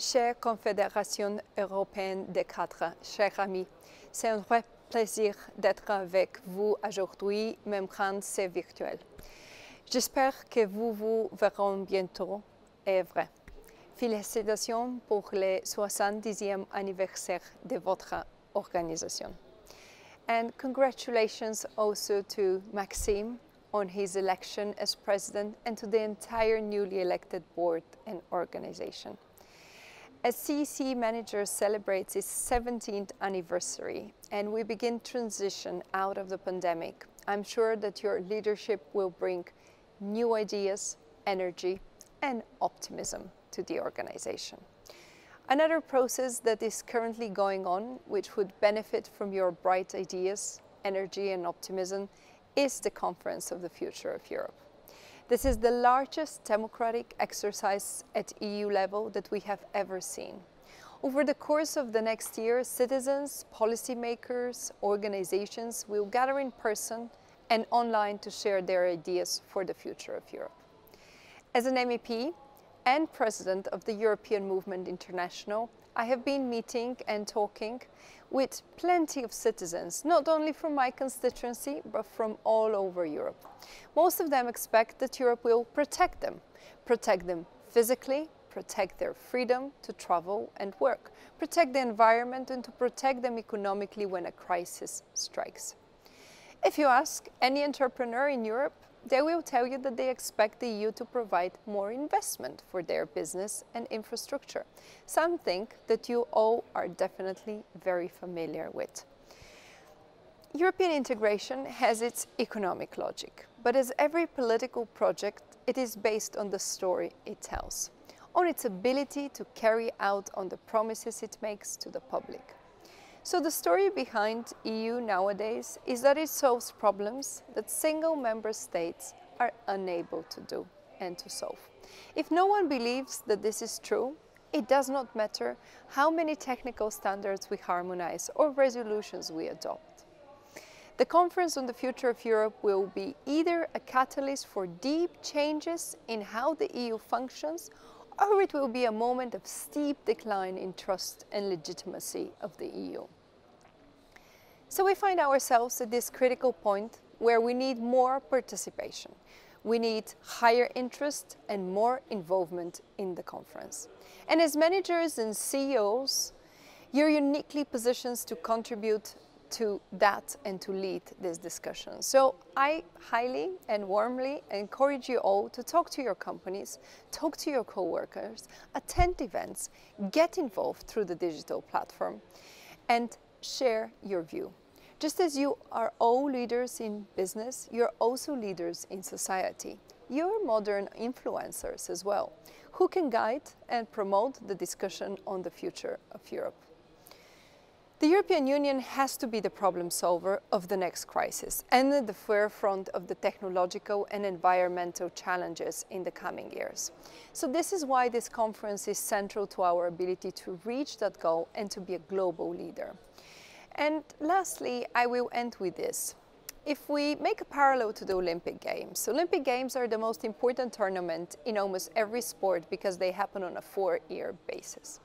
Chère Confédération européenne des cadres, chers amis, c'est un vrai plaisir d'être avec vous aujourd'hui, même quand c'est virtuel. J'espère que vous vous verrez bientôt, et vrai. Félicitations pour le 70e anniversaire de votre organisation. And congratulations also to Maxime on his election as president and to the entire newly elected board and organization. As CEC Manager celebrates its 17th anniversary and we begin transition out of the pandemic, I'm sure that your leadership will bring new ideas, energy, and optimism to the organization. Another process that is currently going on, which would benefit from your bright ideas, energy, and optimism, is the Conference of the Future of Europe. This is the largest democratic exercise at EU level that we have ever seen. Over the course of the next year, citizens, policymakers, organizations will gather in person and online to share their ideas for the future of Europe. As an MEP, and president of the European Movement International, I have been meeting and talking with plenty of citizens, not only from my constituency, but from all over Europe. Most of them expect that Europe will protect them, protect them physically, protect their freedom to travel and work, protect the environment and to protect them economically when a crisis strikes. If you ask any entrepreneur in Europe, they will tell you that they expect the EU to provide more investment for their business and infrastructure, something that you all are definitely very familiar with. European integration has its economic logic, but as every political project, it is based on the story it tells, on its ability to carry out on the promises it makes to the public. So the story behind EU nowadays is that it solves problems that single member states are unable to do and to solve. If no one believes that this is true, it does not matter how many technical standards we harmonize or resolutions we adopt. The Conference on the Future of Europe will be either a catalyst for deep changes in how the EU functions or it will be a moment of steep decline in trust and legitimacy of the EU. So we find ourselves at this critical point where we need more participation. We need higher interest and more involvement in the conference. And as managers and CEOs, you're uniquely positioned to contribute to that and to lead this discussion. So I highly and warmly encourage you all to talk to your companies, talk to your co-workers, attend events, get involved through the digital platform and share your view. Just as you are all leaders in business, you're also leaders in society. You're modern influencers as well, who can guide and promote the discussion on the future of Europe. The European Union has to be the problem solver of the next crisis and at the forefront of the technological and environmental challenges in the coming years. So this is why this conference is central to our ability to reach that goal and to be a global leader. And lastly, I will end with this. If we make a parallel to the Olympic Games, Olympic Games are the most important tournament in almost every sport because they happen on a four-year basis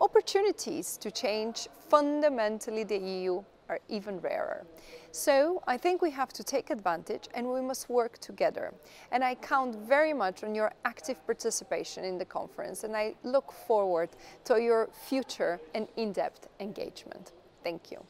opportunities to change fundamentally the EU are even rarer. So I think we have to take advantage and we must work together. And I count very much on your active participation in the conference and I look forward to your future and in-depth engagement. Thank you.